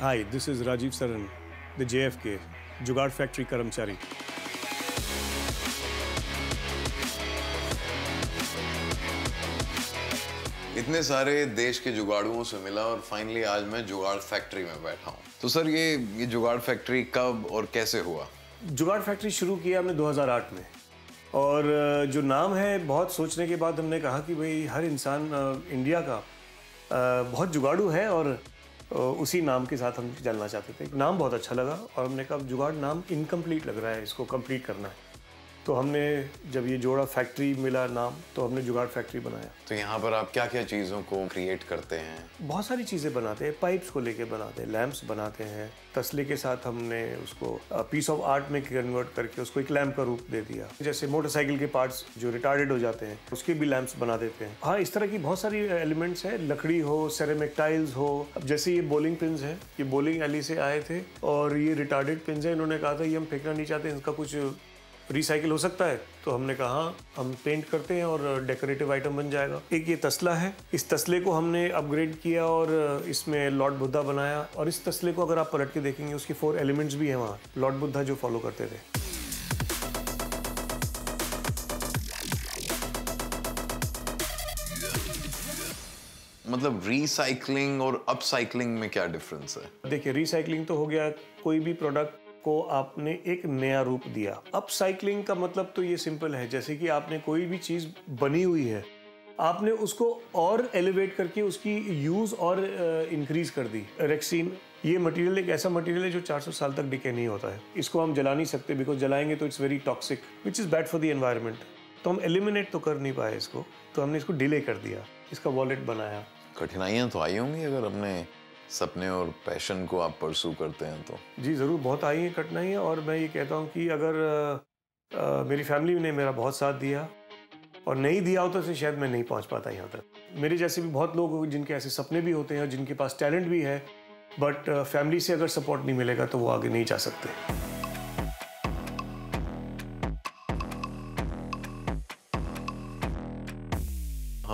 Hi, this is Rajiv Saran, the JFK, jugaad factory कर्मचारी इतने सारे देश के जुगाड़ुओं से मिला और फाइनली आज मैं जुगाड़ फैक्ट्री में बैठा हूँ। तो सर ये ये जुगाड़ फैक्ट्री कब और कैसे हुआ? जुगाड़ फैक्ट्री शुरू किया हमने 2008 में। और जो नाम है बहुत सोचने के बाद हमने कहा कि भाई हर इंसान इंडिया का बहुत जुगाड़ू है और उसी नाम के साथ हम जानना चाहते थे। नाम बहुत अच्छा लगा और हमने कहा जुगाड़ नाम इनकम्प्लीट लग रहा है, इसको कंप्लीट करना है। तो हमने जब ये जोड़ा फैक्ट्री मिला नाम तो हमने जुगाड़ फैक्ट्री बनाया। तो यहाँ पर आप क्या क्या चीज़ों को क्रिएट करते हैं? बहुत सारी चीज़ें बनाते हैं पाइप्स को लेके बनाते हैं लैंप्स बनाते हैं। तसले के साथ हमने उसको पीस ऑफ़ आर्ट में कन्वर्ट करके उसको एक लैम्प का रूप दे दिया। जैसे मोटरसाइकिल के पार्ट्स जो रिटार्डेड हो जाते हैं उसके भी लैंप्स बना देते हैं। हाँ इस तरह की बहुत सारी एलिमेंट्स हैं लकड़ी हो सेरेमिक टाइल्स हो। अब जैसे ये बॉलिंग पिन है ये बॉलिंग एली से आए थे और ये रिटार्डेड पिन है इन्होंने कहा था ये हम फेंकना नहीं चाहते इनका कुछ रिसाइकिल हो सकता है। तो हमने कहा हम पेंट करते हैं और डेकोरेटिव आइटम बन जाएगा। एक ये तसला है। इस तसले को हमने अपग्रेड किया और इसमें लॉर्ड बुद्धा बनाया और इस तसले को अगर आप पलट के देखेंगे उसके फोर एलिमेंट्स भी हैं वहाँ। लॉर्ड बुद्धा जो फॉलो करते थे। मतलब रिसाइकलिंग और अपसाइकलिंग में क्या डिफरेंस है? देखिए रिसाइकलिंग तो हो गया कोई भी प्रोडक्ट को आपने एक नया रूप दिया। अपसाइकलिंग का मतलब तो ये सिंपल है, जैसे कि आपने कोई भी चीज़ बनी हुई है, आपने उसको और एलिवेट करके उसकी यूज़ और इंक्रीज कर दी। रेक्सीन ये मटेरियल एक ऐसा मटेरियल है जो 400 साल तक डिके नहीं होता है। इसको हम जला नहीं सकते बिकॉज़ जलाएँगे तो it's very toxic which is bad for the environment तो हम एलिमिनेट तो कर नहीं पाए इसको तो हमने इसको डिले कर दिया, इसका वॉलेट बनाया। कठिनाइयाँ तो आई होंगी अगर अपने सपने और पैशन को आप परसू करते हैं तो। जी ज़रूर बहुत आई है कठिनाइयाँ और मैं ये कहता हूँ कि अगर आ, मेरी फैमिली ने मेरा बहुत साथ दिया और नहीं दिया होता तो शायद मैं नहीं पहुँच पाता यहाँ तक। मेरे जैसे भी बहुत लोग जिनके ऐसे सपने भी होते हैं और जिनके पास टैलेंट भी है बट फैमिली से अगर सपोर्ट नहीं मिलेगा तो वो आगे नहीं जा सकते।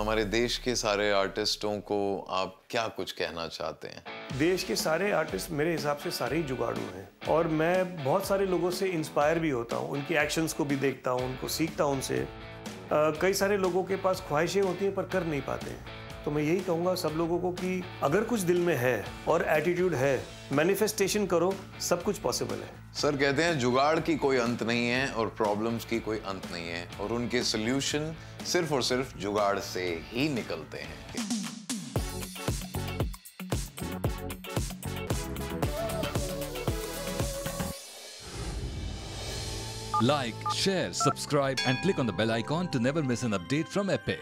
हमारे देश के सारे आर्टिस्टों को आप क्या कुछ कहना चाहते हैं? देश के सारे आर्टिस्ट मेरे हिसाब से सारे ही जुगाड़ू हैं। और मैं बहुत सारे लोगों से इंस्पायर भी होता हूँ, उनके एक्शंस को भी देखता हूँ, उनको सीखता हूँ उनसे। कई सारे लोगों के पास ख्वाहिशें होती हैं पर कर नहीं पाते हैं। तो मैं यही कहूँगा सब लोगों को कि अगर कुछ दिल में है और एटीट्यूड है मैनिफेस्टेशन करो सब कुछ पॉसिबल है सर कहते हैं जुगाड़ की कोई अंत नहीं है और प्रॉब्लम्स की कोई अंत नहीं है और उनके सोल्यूशन सिर्फ़ और सिर्फ़ जुगाड़ से ही निकलते हैं Like, share, subscribe, and click on the bell icon to never miss an update from Epic.